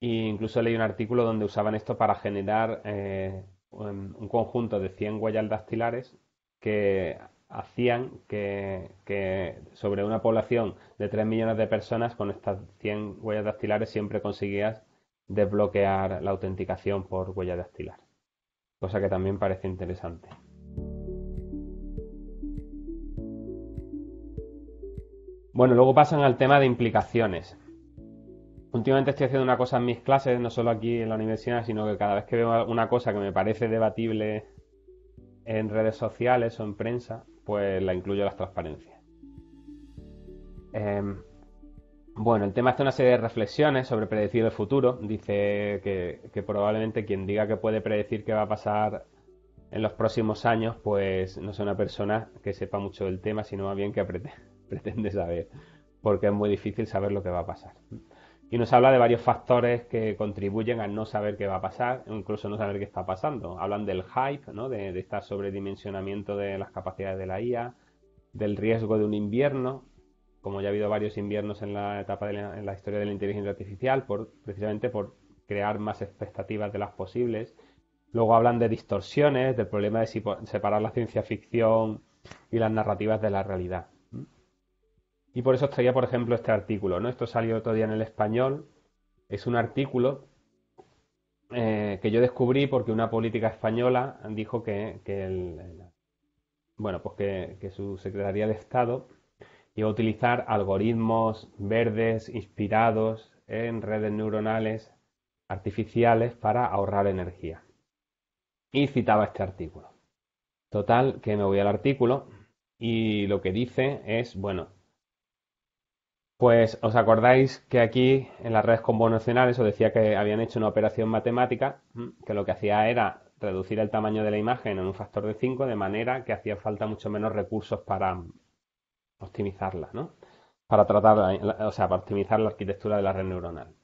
E incluso leí un artículo donde usaban esto para generar eh, un, conjunto de 100 huellas dactilares que hacían que, sobre una población de 3 millones de personas, con estas 100 huellas dactilares siempre conseguías desbloquear la autenticación por huella dactilar. Cosa que también parece interesante. Bueno, luego pasan al tema de implicaciones. Últimamente estoy haciendo una cosa en mis clases, no solo aquí en la universidad, sino que cada vez que veo una cosa que me parece debatible en redes sociales o en prensa, pues la incluyo en las transparencias. Em, bueno, el tema hace una serie de reflexiones sobre predecir el futuro. Dice que, probablemente quien diga que puede predecir qué va a pasar en los próximos años, pues no sea una persona que sepa mucho del tema, sino más bien que (laughs) pretende saber, porque es muy difícil saber lo que va a pasar. Y nos habla de varios factores que contribuyen a no saber qué va a pasar, incluso no saber qué está pasando. Hablan del hype, ¿no? de, este sobredimensionamiento de las capacidades de la IA, del riesgo de un invierno, como ya ha habido varios inviernos en la etapa de la, en la historia de la inteligencia artificial, por, precisamente por crear más expectativas de las posibles. Luego hablan de distorsiones, del problema de separar la ciencia ficción y las narrativas de la realidad. Y por eso traía, por ejemplo, este artículo. ¿no? Esto salió otro día en el español. Es un artículo eh, que yo descubrí porque una política española dijo que, bueno, pues que, su Secretaría de Estado iba a utilizar algoritmos verdes inspirados en redes neuronales artificiales para ahorrar energía. Y citaba este artículo. Total, que me voy al artículo y lo que dice es, bueno, pues os acordáis que aquí en las redes convolucionales os decía que habían hecho una operación matemática que lo que hacía era reducir el tamaño de la imagen en un factor de 5 de manera que hacía falta mucho menos recursos para optimizarla, ¿no? Para tratar, o sea, para optimizar la arquitectura de la red neuronal.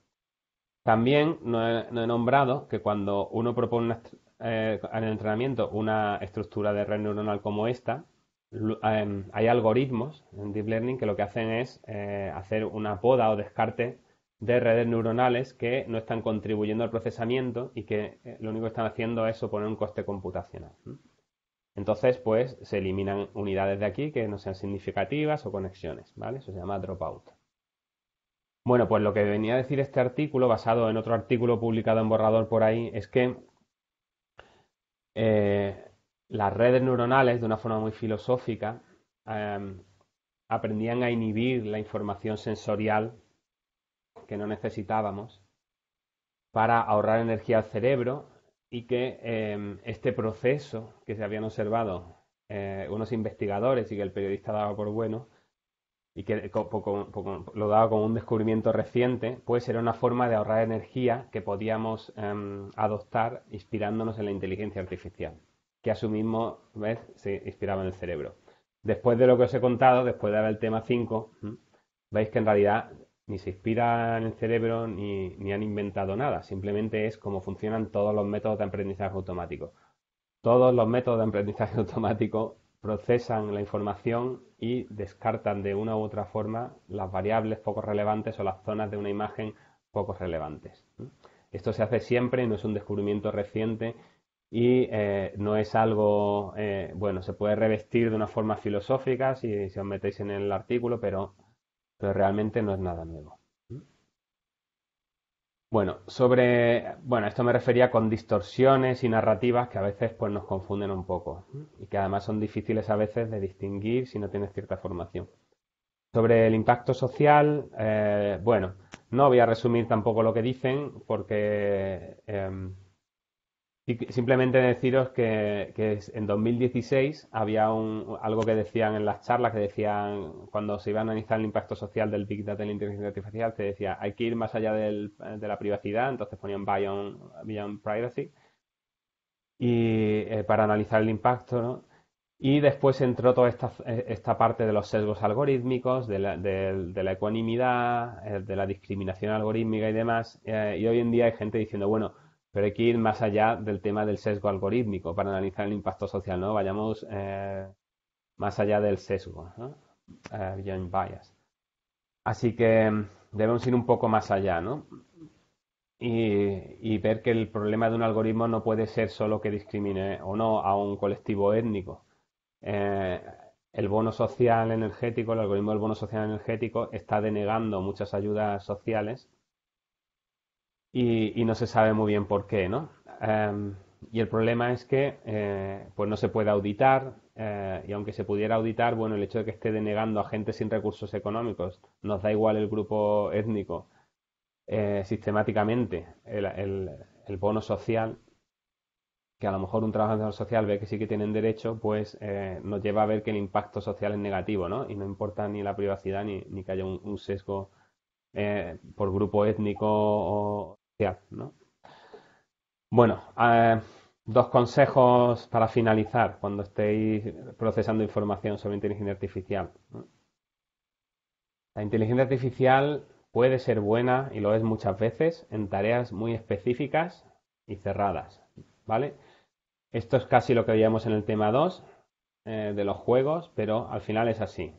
También no he, nombrado que cuando uno propone eh, en el entrenamiento una estructura de red neuronal como esta, Em, hay algoritmos en Deep Learning que lo que hacen es eh, hacer una poda o descarte de redes neuronales que no están contribuyendo al procesamiento y que eh, lo único que están haciendo es suponer un coste computacional. Entonces, pues se eliminan unidades de aquí que no sean significativas o conexiones, ¿vale? Eso se llama dropout. Bueno, pues lo que venía a decir este artículo, basado en otro artículo publicado en Borrador por ahí, es que eh, las redes neuronales, de una forma muy filosófica, em, aprendían a inhibir la información sensorial que no necesitábamos para ahorrar energía al cerebro y que em, este proceso que se habían observado eh, unos investigadores y que el periodista daba por bueno y que lo daba como un descubrimiento reciente, pues era una forma de ahorrar energía que podíamos em, adoptar inspirándonos en la inteligencia artificial que a su mismo vez se inspiraba en el cerebro. Después de lo que os he contado, después de ver el tema 5, veis que en realidad ni se inspira en el cerebro ni, ni han inventado nada, simplemente es cómo funcionan todos los métodos de aprendizaje automático. Todos los métodos de aprendizaje (laughs) automático procesan la información y descartan de una u otra forma las variables poco relevantes o las zonas de una imagen poco relevantes. Esto se hace siempre, no es un descubrimiento reciente y eh, no es algo, eh, bueno, se puede revestir de una forma filosófica si, os metéis en el artículo, pero, pero realmente no es nada nuevo. Bueno, sobre, bueno, esto me refería con distorsiones y narrativas que a veces pues nos confunden un poco y que además son difíciles a veces de distinguir si no tienes cierta formación. Sobre el impacto social, eh, bueno, no voy a resumir tampoco lo que dicen porque em, simplemente deciros que, en 2016 había un, algo que decían en las charlas, que decían cuando se iba a analizar el impacto social del Big Data y la inteligencia artificial, se decía hay que ir más allá de la privacidad, entonces ponían Beyond, Privacy, y eh, para analizar el impacto, ¿no? Y después entró toda esta, esta parte de los sesgos algorítmicos, de la, de, la ecuanimidad, eh, de la discriminación algorítmica y demás. Eh, y hoy en día hay gente diciendo, bueno, pero hay que ir más allá del tema del sesgo algorítmico para analizar el impacto social, ¿no? Vayamos eh, más allá del sesgo, ¿no? bias. Así que mm, debemos ir un poco más allá, ¿no? Y, y, ver que el problema de un algoritmo no puede ser solo que discrimine o no a un colectivo étnico, eh, el bono social energético, el algoritmo del bono social energético está denegando muchas ayudas sociales y, no se sabe muy bien por qué, ¿no? Em, y el problema es que eh, pues no se puede auditar eh, y aunque se pudiera auditar, bueno, el hecho de que esté denegando a gente sin recursos económicos, nos da igual el grupo étnico, sistemáticamente el bono social, que a lo mejor un trabajador social ve que sí que tienen derecho, pues eh, nos lleva a ver que el impacto social es negativo, ¿no? Y no importa ni la privacidad ni, que haya un, sesgo eh, por grupo étnico o social, ¿no? Bueno, eh, dos consejos para finalizar cuando estéis procesando información sobre inteligencia artificial. La inteligencia artificial puede ser buena, y lo es muchas veces, en tareas muy específicas y cerradas, ¿vale? Esto es casi lo que veíamos en el tema 2 eh, de los juegos, pero al final es así.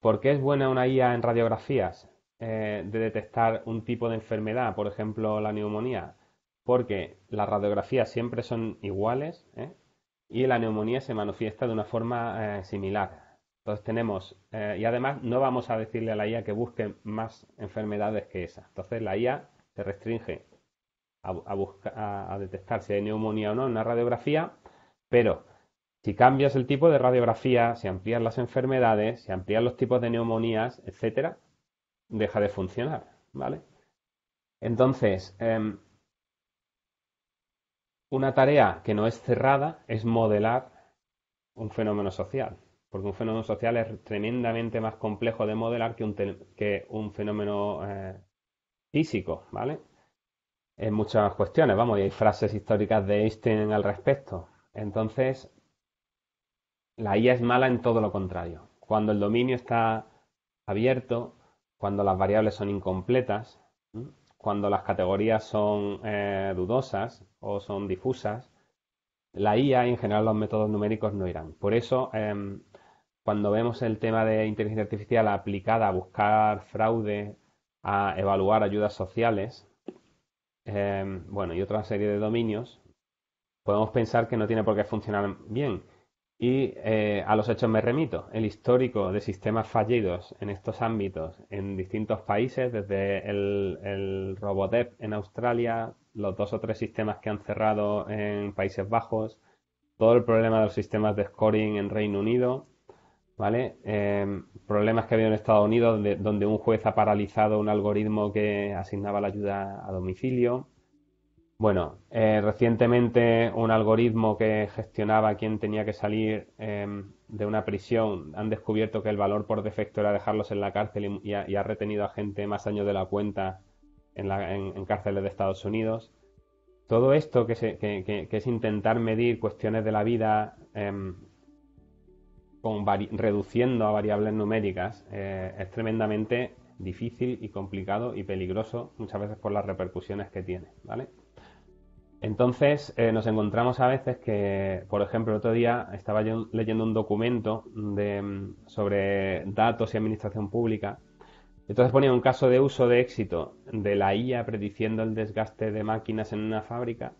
¿Por qué es buena una IA en radiografías eh, de detectar un tipo de enfermedad, por ejemplo la neumonía? Porque las radiografías siempre son iguales ¿eh? y la neumonía se manifiesta de una forma similar. Entonces tenemos, y además no vamos a decirle a la IA que busque más enfermedades que esa. Entonces la IA se restringe a, buscar, a, detectar si hay neumonía o no en una radiografía, pero si cambias el tipo de radiografía, si amplías las enfermedades, si amplías los tipos de neumonías, etcétera, deja de funcionar, ¿vale? Entonces, em, una tarea que no es cerrada es modelar un fenómeno social, porque un fenómeno social es tremendamente más complejo de modelar que un, que un fenómeno eh, físico, ¿vale? en muchas cuestiones, vamos, y hay frases históricas de Einstein al respecto. Entonces, la IA es mala en todo lo contrario. Cuando el dominio está abierto, cuando las variables son incompletas, cuando las categorías son eh, dudosas o son difusas, la IA y en general los métodos numéricos no irán. Por eso, em, cuando vemos el tema de inteligencia artificial aplicada a buscar fraude, a evaluar ayudas sociales, Em, bueno, y otra serie de dominios, podemos pensar que no tiene por qué funcionar bien. Y eh, a los hechos me remito. El histórico de sistemas fallidos en estos ámbitos en distintos países, desde el, el Robodep en Australia, los dos o tres sistemas que han cerrado en Países Bajos, todo el problema de los sistemas de scoring en Reino Unido, ¿vale? Em, problemas que ha habido en Estados Unidos donde, un juez ha paralizado un algoritmo que asignaba la ayuda a domicilio. Bueno, eh, recientemente un algoritmo que gestionaba quién tenía que salir em, de una prisión han descubierto que el valor por defecto era dejarlos en la cárcel y, ha, retenido a gente más años de la cuenta en, cárceles de Estados Unidos. Todo esto que, es intentar medir cuestiones de la vida em, reduciendo a variables numéricas eh, es tremendamente difícil y complicado y peligroso muchas veces por las repercusiones que tiene, ¿vale? Entonces eh, nos encontramos a veces que, por ejemplo, el otro día estaba yo leyendo un documento de, sobre datos y administración pública. Entonces ponía un caso de uso de éxito de la IA prediciendo el desgaste de máquinas en una fábrica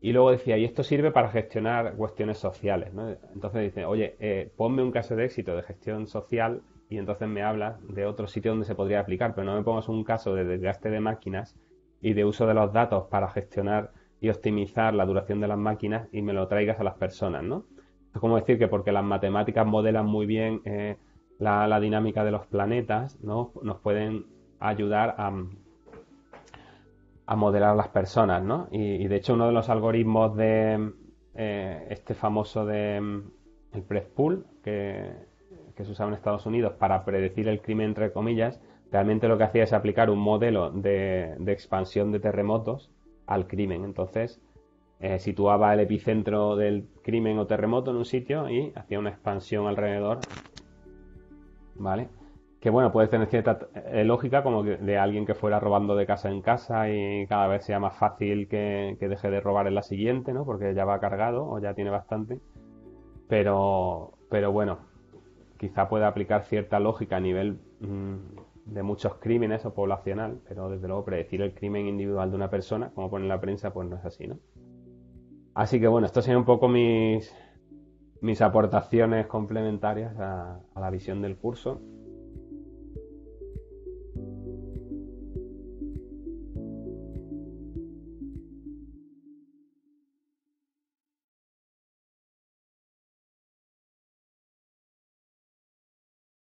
y luego decía, y esto sirve para gestionar cuestiones sociales. Entonces dice, oye, eh, ponme un caso de éxito de gestión social y entonces me habla de otro sitio donde se podría aplicar, pero no me pongas un caso de desgaste de máquinas y de uso de los datos para gestionar y optimizar la duración de las máquinas y me lo traigas a las personas, ¿no? Es como decir que porque las matemáticas modelan muy bien eh, la, dinámica de los planetas, ¿no? Nos pueden ayudar a, a modelar las personas, ¿no? Y, de hecho uno de los algoritmos de eh, este famoso de el press que, que se usaba en Estados Unidos para predecir el crimen entre comillas, realmente lo que hacía es aplicar un modelo de, expansión de terremotos al crimen. Entonces, eh, situaba el epicentro del crimen o terremoto en un sitio y hacía una expansión alrededor. ¿Vale? Que bueno, puede tener cierta eh, lógica como de alguien que fuera robando de casa en casa y cada vez sea más fácil que, deje de robar en la siguiente, ¿no? Porque ya va cargado o ya tiene bastante. Pero, pero bueno, quizá pueda aplicar cierta lógica a nivel mm, de muchos crímenes o poblacional, pero desde luego predecir el crimen individual de una persona, como pone la prensa, pues no es así, ¿no? Así que bueno, estas serían un poco mis, mis aportaciones complementarias a, la visión del curso.